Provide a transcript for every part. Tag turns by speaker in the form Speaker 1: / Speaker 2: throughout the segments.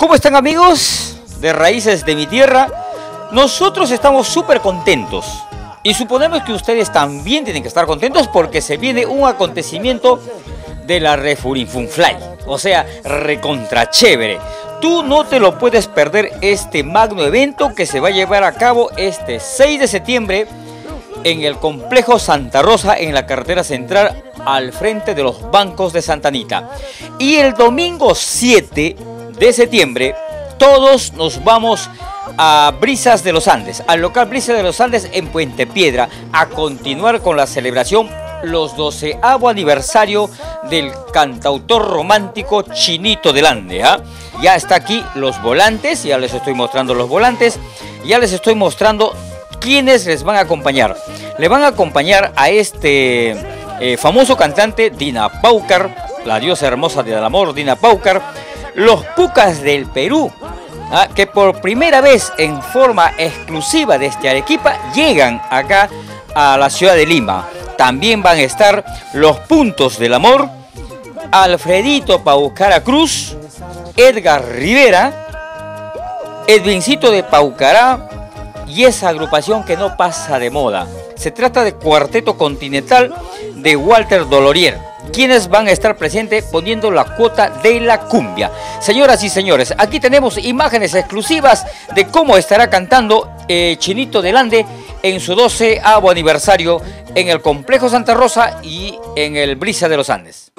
Speaker 1: ¿Cómo están amigos de Raíces de mi Tierra? Nosotros estamos súper contentos y suponemos que ustedes también tienen que estar contentos porque se viene un acontecimiento de la Refurinfunfly, o sea, recontra chévere. Tú no te lo puedes perder este magno evento que se va a llevar a cabo este 6 de septiembre en el complejo Santa Rosa en la carretera central al frente de los bancos de Santa Anita. Y el domingo 7 de septiembre todos nos vamos a Brisas de los Andes, al local Brisas de los Andes en Puente Piedra, a continuar con la celebración los 12 aniversario del cantautor romántico Chinito del Ande. ¿ah? Ya está aquí los volantes, ya les estoy mostrando los volantes, ya les estoy mostrando quiénes les van a acompañar. Le van a acompañar a este eh, famoso cantante Dina Paucar, la diosa hermosa del amor Dina Paucar, los Pucas del Perú, ¿ah? que por primera vez en forma exclusiva de este Arequipa llegan acá a la ciudad de Lima. También van a estar los Puntos del Amor, Alfredito Paucara Cruz, Edgar Rivera, Edwincito de Paucará y esa agrupación que no pasa de moda. Se trata de Cuarteto Continental de Walter Dolorier quienes van a estar presentes poniendo la cuota de la cumbia. Señoras y señores, aquí tenemos imágenes exclusivas de cómo estará cantando eh, Chinito Delande en su 12 aniversario en el Complejo Santa Rosa y en el Brisa de los Andes.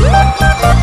Speaker 2: levanta la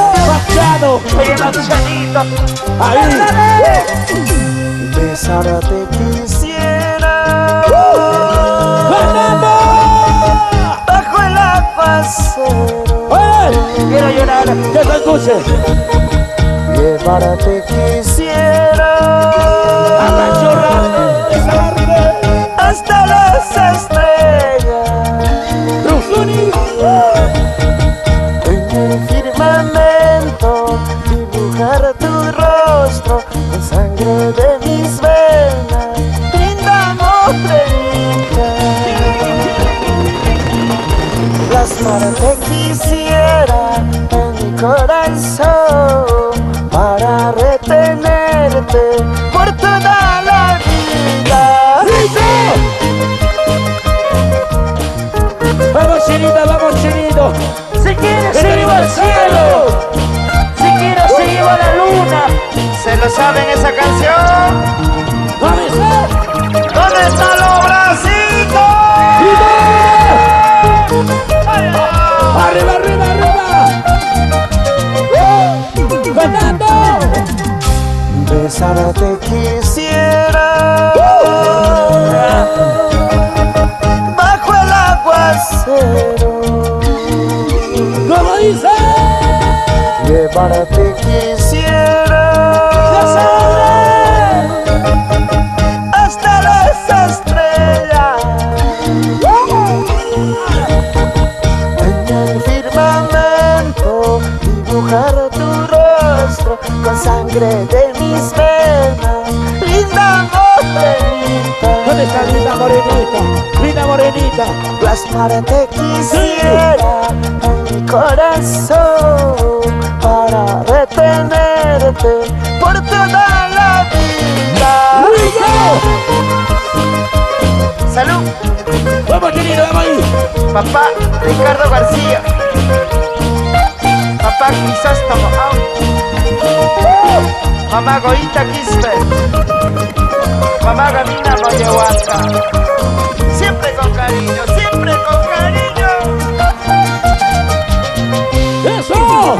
Speaker 3: Machadito,
Speaker 2: ahí.
Speaker 3: Besarte quisiera,
Speaker 2: Fernando,
Speaker 3: bajo el aguacero.
Speaker 2: Quiero llorar, que se escuche.
Speaker 3: Llevarte quisiera, Las Plasmarte quisiera Llevarte quisiera. Hasta las estrellas. En el firmamento dibujar tu rostro con sangre de mis venas. Linda morenita.
Speaker 2: ¿dónde está linda morenita? linda morenita.
Speaker 3: Plasmarte quisiera en mi corazón por toda la vida. ¡Rico! ¡Salud!
Speaker 2: ¡Vamos, Chelito, vamos ahí!
Speaker 3: Papá Ricardo García. Papá Crisóstomo. ¡Oh! Mamá Goita Quispe. Mamá Gamina Moyehuaca. Siempre con cariño, siempre con cariño. ¡Eso!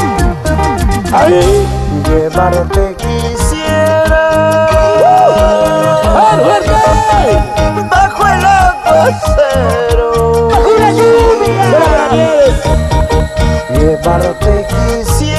Speaker 2: Ahí
Speaker 3: besarte quisiera. ¡Uh! Bajo el aguacero. Bajo la lluvia. Llevarte quisiera.